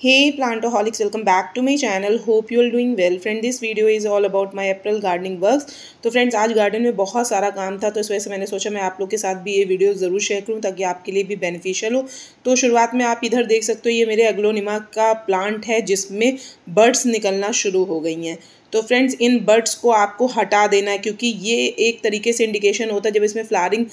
Hey plantaholics, welcome back to my channel. Hope you are doing well. Friend, this video is all about my April gardening works. तो friends आज garden में बहुत सारा काम था तो इस वजह से मैंने सोचा मैं आप लोग के साथ भी ये वीडियो ज़रूर शेयर करूँ ताकि आपके लिए भी बेनिफिशियल हो तो शुरुआत में आप इधर देख सकते हो ये मेरे अग्लोनिमा का प्लांट है जिसमें बर्ड्स निकलना शुरू हो गई हैं तो फ्रेंड्स इन बर्ड्स को आपको हटा देना है, क्योंकि ये एक तरीके से इंडिकेशन होता है, जब इसमें फ्लारिंग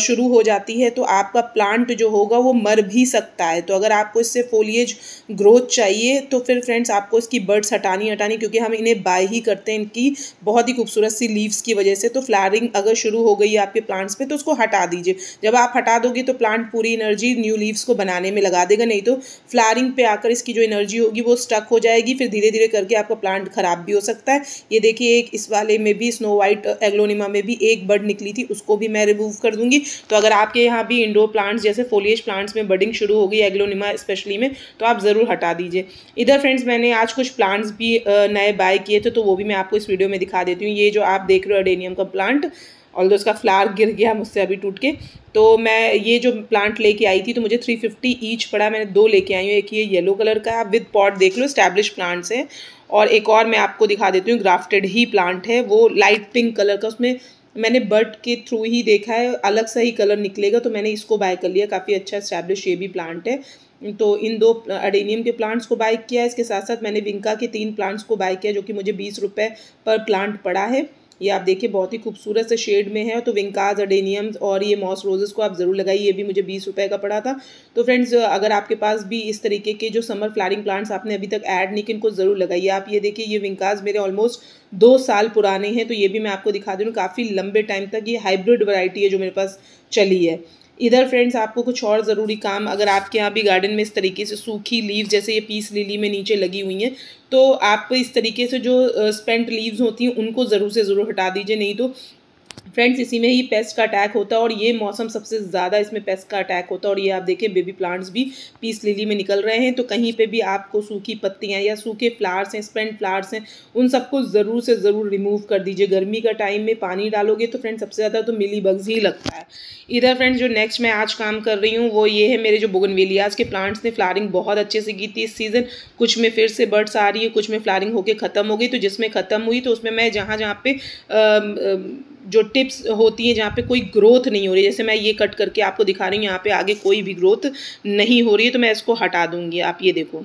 शुरू हो जाती है तो आपका प्लांट जो होगा, वो मर भी सकता है। तो अगर आपको इससे फोलिएज ग्रोथ चाहिए तो फिर फ्रेंड्स आपको इसकी बर्ड्स हटानी हटानी, क्योंकि हम इन्हें बाय ही करते हैं, इनकी बहुत ही खूबसूरत सी लीव्स की वजह से। तो फ्लारिंग अगर शुरू हो गई आपके प्लांट्स पे तो उसको हटा दीजिए। जब आप हटा दोगे तो प्लांट पूरी एनर्जी न्यू लीव्स को बनाने में लगा देगा, नहीं तो फ्लारिंग पे आकर इसकी जो एनर्जी होगी, वो स्टक हो जाएगी, फिर धीरे धीरे करके आपका प्लांट खराब भी हो सकता सकता है। ये देखिए, एक इस वाले में भी, स्नो वाइट एग्लोनिमा में भी एक बर्ड निकली थी, उसको भी मैं रिमूव कर दूँगी। तो अगर आपके यहाँ भी इंडोर प्लांट्स जैसे फोलिएज प्लांट्स में बर्डिंग शुरू हो गई, एग्लोनिमा स्पेशली में तो आप ज़रूर हटा दीजिए। इधर फ्रेंड्स, मैंने आज कुछ प्लांट्स भी नए बाय किए थे तो वो भी मैं आपको इस वीडियो में दिखा देती हूँ। ये जो आप देख रहे हो, अडेनियम का प्लांट ऑल उसका फ्लावर गिर गया मुझसे अभी टूट के तो मैं ये जो प्लांट लेके आई थी तो मुझे 350 ईच पड़ा। मैंने दो लेके आई हूँ, एक ये येलो कलर का आप विद पॉट देख लो स्टैब्लिश प्लांट्स हैं। और एक और मैं आपको दिखा देती हूँ, ग्राफ्टेड ही प्लांट है, वो लाइट पिंक कलर का, उसमें मैंने बर्ड के थ्रू ही देखा है, अलग सा ही कलर निकलेगा तो मैंने इसको बाय कर लिया, काफ़ी अच्छा स्टैब्लिश ये भी प्लांट है। तो इन दो अडेनियम के प्लांट्स को बाय किया, इसके साथ साथ मैंने विंका के तीन प्लांट्स को बाय किया, जो कि मुझे बीस रुपये पर प्लांट पड़ा है। ये आप देखिए, बहुत ही खूबसूरत से शेड में है तो विंकाज अडेनियम्स और ये मॉस रोजेस को आप ज़रूर लगाइए, ये भी मुझे बीस रुपये का पड़ा था। तो फ्रेंड्स, अगर आपके पास भी इस तरीके के जो समर फ्लारिंग प्लांट्स आपने अभी तक ऐड नहीं किए, इनको ज़रूर लगाइए। आप ये देखिए, ये विंकाज मेरे ऑलमोस्ट दो साल पुराने हैं तो ये भी मैं आपको दिखा दूँ काफ़ी लंबे टाइम तक ये हाइब्रिड वराइटी है जो मेरे पास चली है। इधर फ्रेंड्स आपको कुछ और ज़रूरी काम, अगर आपके यहाँ भी गार्डन में इस तरीके से सूखी लीव जैसे ये पीस लिली में नीचे लगी हुई हैं तो आप इस तरीके से जो स्पेंट लीव्स होती हैं, उनको ज़रूर से ज़रूर हटा दीजिए, नहीं तो फ्रेंड्स इसी में ही पेस्ट का अटैक होता है और ये मौसम सबसे ज़्यादा इसमें पेस्ट का अटैक होता है और ये आप देखें बेबी प्लांट्स भी पीस लिली में निकल रहे हैं। तो कहीं पे भी आपको सूखी पत्तियाँ या सूखे फ्लावर्स हैं स्पेंड फ्लावर्स हैं, उन सबको ज़रूर से ज़रूर रिमूव कर दीजिए। गर्मी का टाइम में पानी डालोगे तो फ्रेंड्स सबसे ज़्यादा तो मिली बग्स ही लगता है। इधर फ्रेंड्स जो नेक्स्ट मैं आज काम कर रही हूँ, वो ये है मेरे जो बोगनवेलियाज के प्लांट्स ने फ्लारिंग बहुत अच्छे से की थी। इस सीज़न कुछ में फिर से बर्ड्स आ रही है, कुछ में फ्लारिंग होकर ख़त्म हो गई। तो जिसमें ख़त्म हुई तो उसमें मैं जहाँ जहाँ पे जो टिप्स होती हैं जहाँ पे कोई ग्रोथ नहीं हो रही, जैसे मैं ये कट करके आपको दिखा रही हूँ, यहाँ पे आगे कोई भी ग्रोथ नहीं हो रही है तो मैं इसको हटा दूँगी। आप ये देखो।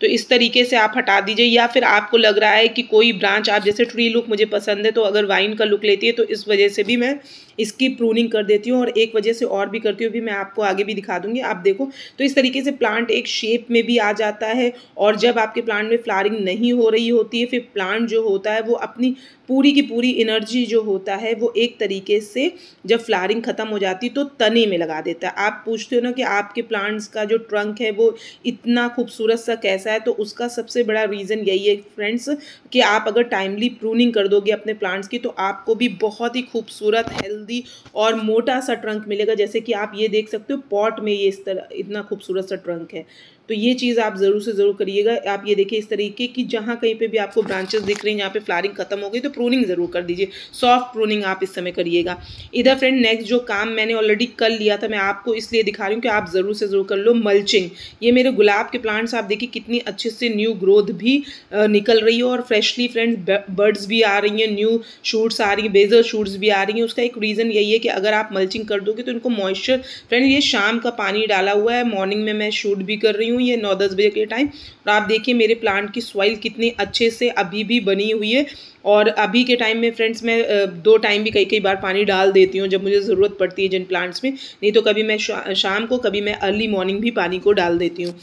तो इस तरीके से आप हटा दीजिए, या फिर आपको लग रहा है कि कोई ब्रांच, आप जैसे ट्री लुक मुझे पसंद है तो अगर वाइन का लुक लेती है तो इस वजह से भी मैं इसकी प्रूनिंग कर देती हूँ और एक वजह से और भी करती हूँ भी मैं आपको आगे भी दिखा दूँगी। आप देखो तो इस तरीके से प्लांट एक शेप में भी आ जाता है और जब आपके प्लांट में फ्लारिंग नहीं हो रही होती है, फिर प्लांट जो होता है, वो अपनी पूरी की पूरी एनर्जी जो होता है, वो एक तरीके से जब फ्लारिंग ख़त्म हो जाती तो तने में लगा देता है। आप पूछते हो ना कि आपके प्लांट्स का जो ट्रंक है, वो इतना खूबसूरत सा कैसा है तो उसका सबसे बड़ा रीज़न यही है फ्रेंड्स कि आप अगर टाइमली प्रूनिंग कर दोगे अपने प्लांट्स की तो आपको भी बहुत ही खूबसूरत हेल्थ हेल्दी और मोटा सा ट्रंक मिलेगा। जैसे कि आप ये देख सकते हो पॉट में ये इस तरह, इतना खूबसूरत सा ट्रंक है। तो ये चीज़ आप ज़रूर से ज़रूर करिएगा। आप ये देखिए इस तरीके की जहाँ कहीं पे भी आपको ब्रांचेस दिख रही हैं, जहाँ पे फ्लारिंग खत्म हो गई तो प्रूनिंग ज़रूर कर दीजिए। सॉफ्ट प्रूनिंग आप इस समय करिएगा। इधर फ्रेंड नेक्स्ट जो काम मैंने ऑलरेडी कर लिया था, मैं आपको इसलिए दिखा रही हूँ कि आप ज़रूर से ज़रूर कर लो मल्चिंग ये मेरे गुलाब के प्लांट्स आप देखिए कितनी अच्छे से न्यू ग्रोथ भी निकल रही है और फ्रेशली फ्रेंड बर्ड्स भी आ रही हैं न्यू शूट्स आ रही हैं बेजर शूट्स भी आ रही हैं। उसका एक रीज़न यही है कि अगर आप मल्चिंग कर दोगे तो इनको मॉइस्चर फ्रेंड ये शाम का पानी डाला हुआ है मॉर्निंग में मैं शूट भी कर रही हूँ, ये नौ दस बजे के टाइम और आप देखिए मेरे प्लांट की सॉइल कितनी अच्छे से अभी भी बनी हुई है, और अभी के टाइम में फ्रेंड्स मैं दो टाइम भी कई कई बार पानी डाल देती हूँ जब मुझे ज़रूरत पड़ती है जिन प्लांट्स में, नहीं तो कभी मैं शाम को, कभी मैं अर्ली मॉर्निंग भी पानी को डाल देती हूँ।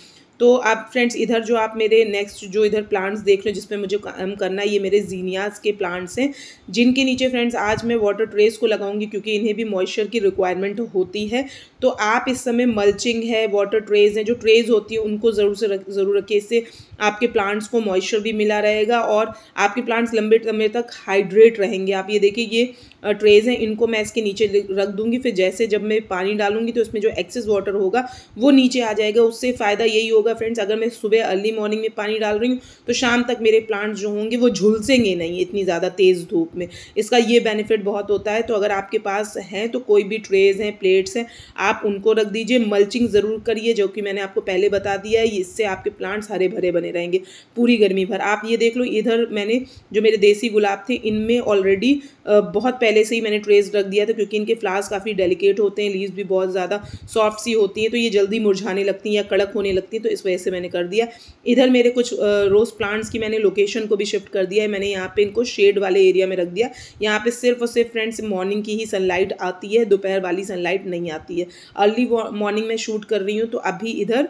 तो आप फ्रेंड्स इधर जो आप मेरे नेक्स्ट जो इधर प्लांट्स देख रहे हो जिसमें मुझे काम करना है, ये मेरे जीनियाज के प्लांट्स हैं, जिनके नीचे फ्रेंड्स आज मैं वाटर ट्रेस को लगाऊँगी क्योंकि इन्हें भी मॉइस्चर की रिक्वायरमेंट होती है। तो आप इस समय मल्चिंग है वाटर ट्रेज हैं, जो ट्रेज होती है, उनको ज़रूर से रख, ज़रूर रखिए। इससे आपके प्लांट्स को मॉइस्चर भी मिला रहेगा और आपके प्लांट्स लंबे समय तक हाइड्रेट रहेंगे। आप ये देखिए, ये ट्रेज़ हैं, इनको मैं इसके नीचे रख दूँगी। फिर जैसे जब मैं पानी डालूँगी तो इसमें जो एक्सेस वाटर होगा, वो नीचे आ जाएगा। उससे फ़ायदा यही होगा होगा फ्रेंड्स अगर मैं सुबह अर्ली मॉर्निंग में पानी डाल रही हूँ तो शाम तक मेरे प्लांट्स जो होंगे, वो झुलसेंगे नहीं इतनी ज़्यादा तेज़ धूप में। इसका ये बेनिफिट बहुत होता है तो अगर आपके पास हैं तो कोई भी ट्रेज हैं प्लेट्स हैं, आप उनको रख दीजिए मल्चिंग ज़रूर करिए, जो कि मैंने आपको पहले बता दिया है, इससे आपके प्लांट्स हरे भरे बने रहेंगे, पूरी गर्मी भर। आप ये देख लो, इधर मैंने जो मेरे देसी गुलाब थे, इनमें ऑलरेडी बहुत पहले से ही मैंने ट्रेस रख दिया था, क्योंकि इनके फ्लावर्स काफ़ी डेलिकेट होते हैं लीव्स भी बहुत ज़्यादा सॉफ्ट सी होती हैं तो ये जल्दी मुरझाने लगती हैं या कड़क होने लगती हैं तो इस वजह से मैंने कर दिया। इधर मेरे कुछ रोज़ प्लांट्स की मैंने लोकेशन को भी शिफ्ट कर दिया है। मैंने यहाँ पे इनको शेड वाले एरिया में रख दिया। यहाँ पे सिर्फ़ और सिर्फ़ फ्रेंड्स मॉर्निंग की ही सनलाइट आती है, दोपहर वाली सनलाइट नहीं आती है। अर्ली मॉर्निंग में शूट कर रही हूँ तो अभी इधर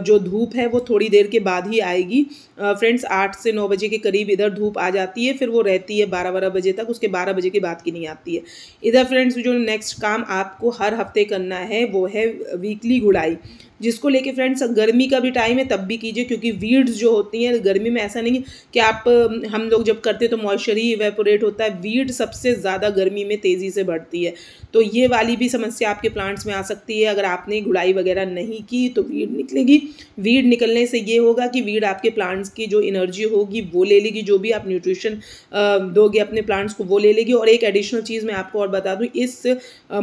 जो धूप है वो थोड़ी देर के बाद ही आएगी। फ्रेंड्स आठ से नौ बजे के करीब इधर धूप आ जाती है, फिर वो रहती है बारह बारह बजे तक, उसके बारह बजे के बाद की नहीं आती है। इधर फ्रेंड्स जो नेक्स्ट काम आपको हर हफ़्ते करना है, वो है वीकली गुड़ाई। जिसको लेके फ्रेंड्स गर्मी का भी टाइम है, तब भी कीजिए, क्योंकि वीड्स जो होती हैं, गर्मी में ऐसा नहीं कि आप हम लोग जब करते हैं तो मॉइस्चर ही इवेपोरेट होता है। वीड सबसे ज़्यादा गर्मी में तेज़ी से बढ़ती है। तो ये वाली भी समस्या आपके प्लांट्स में आ सकती है। अगर आपने गुड़ाई वगैरह नहीं की तो वीड निकलेगी। वीड निकलने से ये होगा कि वीड आपके प्लांट्स की जो एनर्जी होगी, वो ले लेगी। जो भी आप न्यूट्रिशन दोगे अपने प्लांट्स को, वो ले लेगी। और एक एडिशनल चीज़ मैं आपको और बता दूँ, इस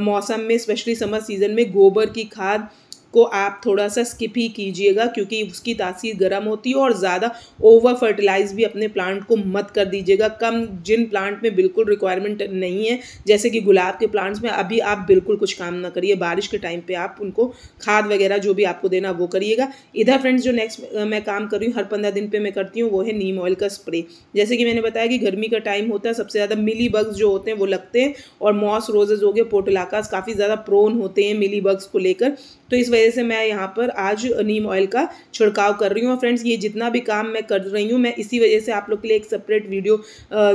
मौसम में स्पेशली समर सीज़न में, गोबर की खाद को आप थोड़ा सा स्किप ही कीजिएगा क्योंकि उसकी तासीर गर्म होती है और ज़्यादा ओवर फर्टिलाइज भी अपने प्लांट को मत कर दीजिएगा। कम जिन प्लांट में बिल्कुल रिक्वायरमेंट नहीं है, जैसे कि गुलाब के प्लांट्स में अभी आप बिल्कुल कुछ काम ना करिए, बारिश के टाइम पे आप उनको खाद वगैरह जो भी आपको देना वो करिएगा। इधर फ्रेंड्स जो नेक्स्ट मैं काम कर रही हूँ, हर पंद्रह दिन पर मैं करती हूँ, वो है नीम ऑयल का स्प्रे जैसे कि मैंने बताया कि गर्मी का टाइम होता है, सबसे ज़्यादा मिली बग्स जो होते हैं वो लगते हैं और मॉस रोजेज हो गए पोटलाकास काफ़ी ज़्यादा प्रोन होते हैं मिली बग्स को लेकर। तो इस वजह से मैं यहाँ पर आज नीम ऑयल का छिड़काव कर रही हूँ। फ्रेंड्स ये जितना भी काम मैं कर रही हूँ, मैं इसी वजह से आप लोग के लिए एक सेपरेट वीडियो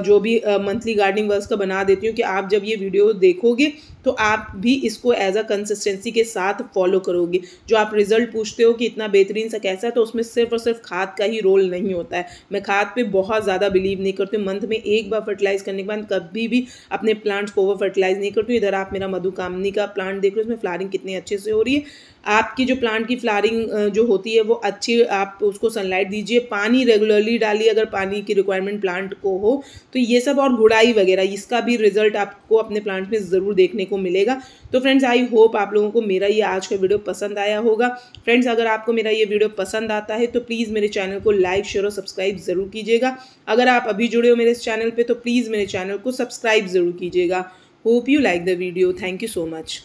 जो भी मंथली गार्डनिंग वर्क का बना देती हूँ कि आप जब ये वीडियो देखोगे तो आप भी इसको एज अ कंसिस्टेंसी के साथ फॉलो करोगे। जो आप रिज़ल्ट पूछते हो कि इतना बेहतरीन सा कैसा है तो उसमें सिर्फ़ और सिर्फ़ खाद का ही रोल नहीं होता है। मैं खाद पे बहुत ज़्यादा बिलीव नहीं करती हूँ। मंथ में एक बार फर्टिलाइज करने के बाद कभी भी अपने प्लांट्स को ओवर फर्टिलाइज नहीं करती हूँ। इधर आप मेरा मधुकामनी का प्लांट देख रहे हो, उसमें फ्लारिंग कितनी अच्छे से हो रही है। आपकी जो प्लांट की फ्लारिंग जो होती है, वो अच्छी, आप उसको सनलाइट दीजिए। पानी रेगुलरली डालिए, अगर पानी की रिक्वायरमेंट प्लांट को हो। तो ये सब और गुड़ाई वगैरह, इसका भी रिज़ल्ट आपको अपने प्लांट में ज़रूर देखने को मिलेगा। तो फ्रेंड्स आई होप आप लोगों को मेरा ये आज का वीडियो पसंद आया होगा। फ्रेंड्स अगर आपको मेरा ये वीडियो पसंद आता है तो प्लीज़ मेरे चैनल को लाइक शेयर और सब्सक्राइब ज़रूर कीजिएगा। अगर आप अभी जुड़े हो मेरे इस चैनल पर तो प्लीज़ मेरे चैनल को सब्सक्राइब ज़रूर कीजिएगा। Hope you like the video thank you so much